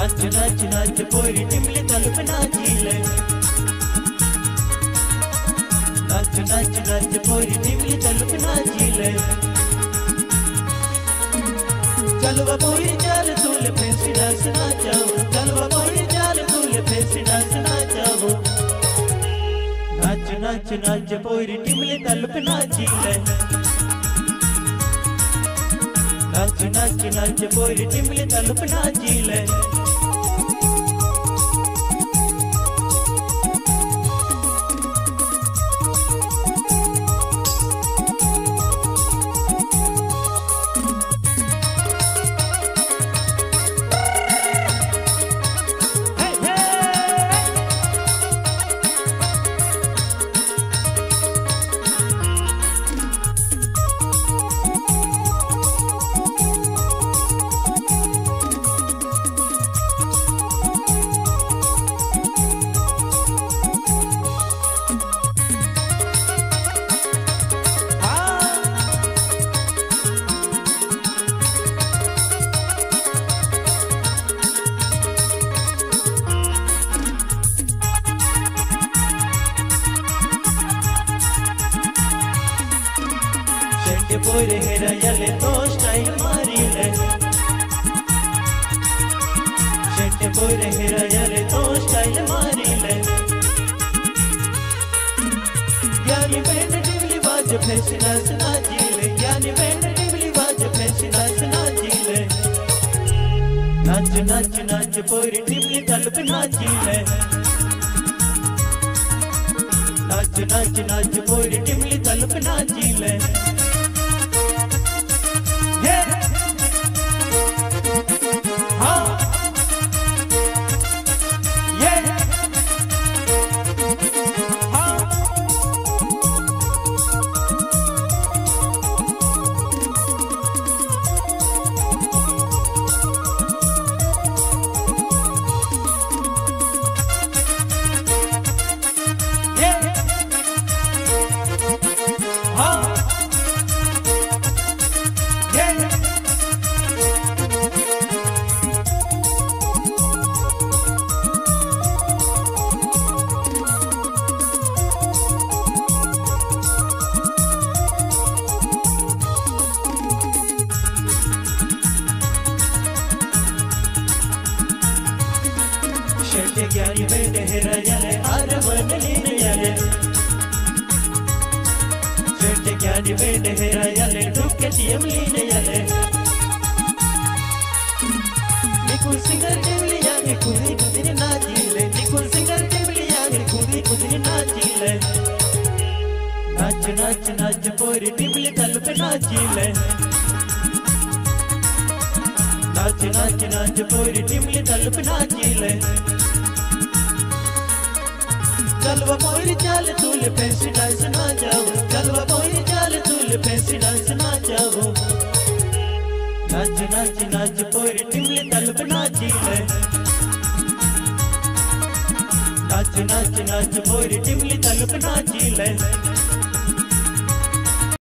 नाच नाच नाच, पोरी टिमली तलप नाचीले. नाच नाच नाच, पोरी टिमली तलप नाचीले. चलवा पोरी, चाल तूल फेंसी डांस नाचाओ चलवा पोरी, चाल तूल फेंसी डांस नाचाओ नाच नाच नाच, पोरी टिमली तलप नाचीले. नाच नाच नाच, पोरी टिमली तलप नाचीले. मारी ले मारी ले यानी बैंड टिबली बाज टिबली बाज फैसला सुना जी ले नाच नाच नाच पोरी टिबली तलब नाची नाच नाच नाच पोरी टिबली तलब नाची ज्ञानी बैठे है रजने आर बदलीन जने बैठे ज्ञानी बैठे है रजने डुबके टीम लीन जने निकुल सिंगर टेबलिया ने खुदी खुदी ना जीले निकुल सिंगर टेबलिया ने खुदी खुदी ना जीले नाच नाच नाच, पोरी टिमली कल्प नाची ले। नाच नाच नाच, पोरी टिमली कल्प नाची ले। चलवा तूल फैंसी डांस ना जाओ। चलवा नाच नाच नाच, पोरी टिमली तलप नाचीले नाच नाच नाच, पोरी टिमली तलप नाचीले